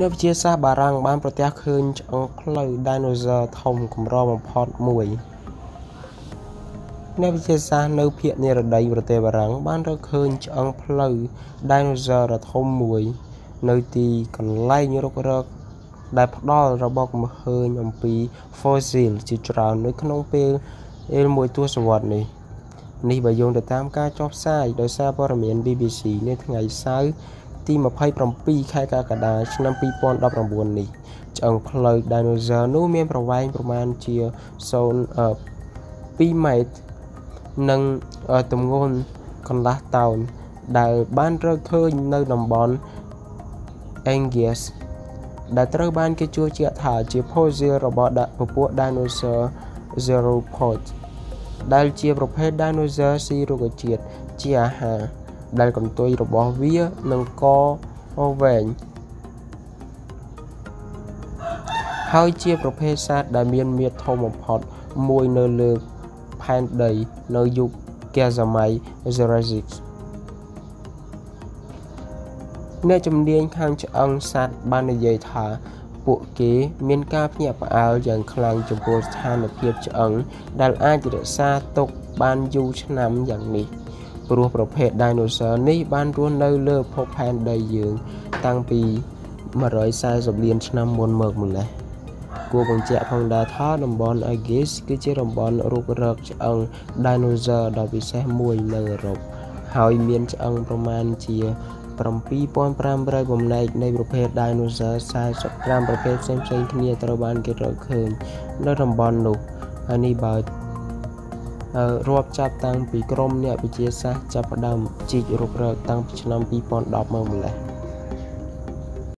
អ្នកវិទ្យាសាស្ត្របារាំងបានប្រទះឃើញឆ្អឹងផ្លូវឌីណូស័រធំកម្របំផុតមួយអ្នកវិទ្យាសាស្ត្រនៅភាគនិរតីប្រទេសបារាំងបានរកឃើញឆ្អឹងផ្លូវឌីណូស័រដ៏ធំមួយ នៅទីកន្លែងរុករក ដែលផ្ដល់របបកំហើញអំពី fossil ជាច្រើននៅក្នុងពេលមួយទសវត្សរ៍នេះនេះបើយោងទៅតាមការចុះផ្សាយដោយសារព័ត៌មាន BBC នៅថ្ងៃសៅរ៍ ទី27ខែកក្កដាឆ្នាំ2019នេះឆ្អឹងផ្លូវ Dinosaur នោះមានប្រវែងប្រមាណជា0.2ម៉ែត្រនិងទម្ងន់កន្លះតោនដែលបានរកឃើញនៅតំបន់ Angus ដែលត្រូវបានគេជឿជាក់ថាជា fossil របស់ពពួក Dinosaur Sauropods ដែលជាប្រភេទ Dinosaur ស៊ីរុក្ខជាតិជាអាហារ ដែលកន្ទុយរបស់វានឹងកវែងហើយជាប្រភេទសត្វដែលមានមាឌធំបំផុតមួយនៅលើផែនដីនៅយុគកាសម័យ Jurassic អ្នកជំនាញខាងឆ្អឹងសត្វបាននិយាយថាពួកគេមានការភ្ញាក់ផ្អើលយ៉ាងខ្លាំងចំពោះស្ថានភាពឆ្អឹងដែលអាចរក្សាទុកបានយូរឆ្នាំយ៉ាងនេះ។ ព្រោះប្រភេទ Dinosaur នេះបានរស់នៅលើភពផែនដីយើង តាំងពី140លានឆ្នាំមុនមកម្ល៉េះគួរបញ្ជាក់ផងដែរថាតំបន់ Aegis គឺជាតំបន់រុករកឆ្អឹង Dinosaur ដ៏ពិសេសមួយនៅអឺរ៉ុបហើយមានឆ្អឹងប្រមាណជា7500បំណែកនៃប្រភេទ Dinosaur 45ប្រភេទផ្សេងៗគ្នាត្រូវបានគេរកឃើញនៅតំបន់នោះហើយនេះបើ រាប់ចាប់តាំងពីក្រមអ្នកវិទ្យាសាស្ត្រចាប់ផ្ដើមជីករុករកតាំងពីឆ្នាំ2010មកម្ល៉េះ។